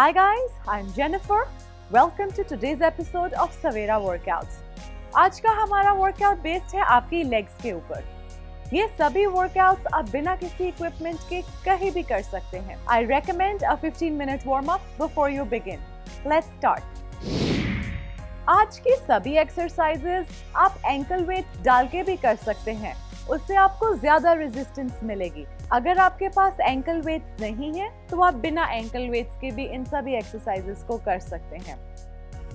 Hi guys, I'm Jennifer. Welcome to today's episode of Savera Workouts. आज का हमारा workout based है आपकी लेग्स के ऊपर। ये सभी वर्कआउट्स आप बिना किसी इक्विपमेंट के कहीं भी कर सकते हैं। I recommend a 15 minute warm up before you begin let's start आज की सभी एक्सरसाइजेस आप एंकल वेट डाल के भी कर सकते हैं। उससे आपको ज़्यादा रेजिस्टेंस मिलेगी। अगर आपके पास एंकल वेट्स नहीं है तो आप बिना एंकल वेट्स के भी इन सभी एक्सरसाइजेस को कर सकते हैं।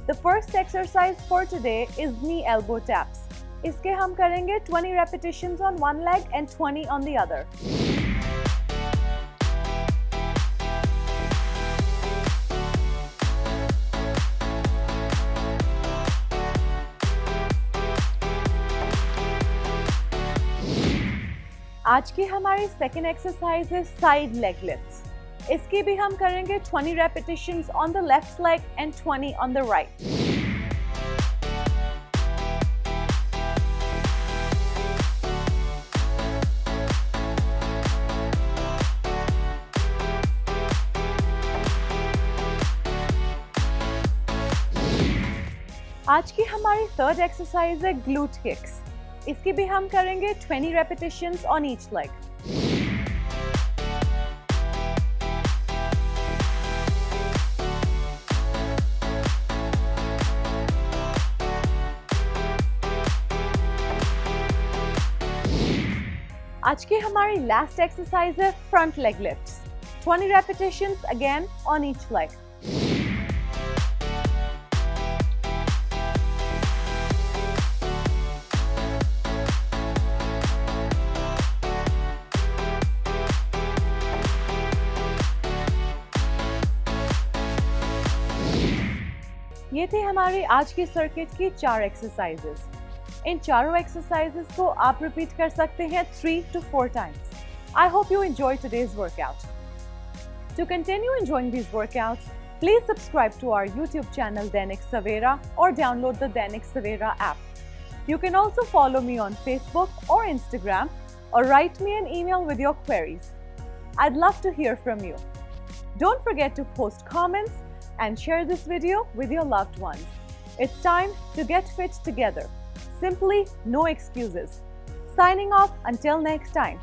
The first exercise for today is knee elbow taps इसके हम करेंगे 20 repetition on one leg and 20 on the other आज की हमारी सेकेंड एक्सरसाइज है साइड लेग लिफ्ट्स इसकी भी हम करेंगे 20 repetition on the left leg and 20 on the right आज की हमारी थर्ड एक्सरसाइज है ग्लूट किक्स इसकी भी हम करेंगे 20 रेपिटेशंस ऑन ईच लेग आज की हमारी लास्ट एक्सरसाइज है front leg lifts 20 repetitions again on each leg ये थी हमारी आज की सर्किट की चार एक्सरसाइजेस इन चारों एक्सरसाइजेस को आप रिपीट कर सकते हैं three two four times I hope you enjoy today's workout To continue enjoying these workouts, please subscribe to our YouTube channel Danik Savera or download the Danik Savera app. You can also follow me on Facebook or Instagram or write me an email with your queries. I'd love to hear from you. Don't forget to post comments and share this video with your loved ones. It's time to get fit together. Simply no excuses. Signing off until next time.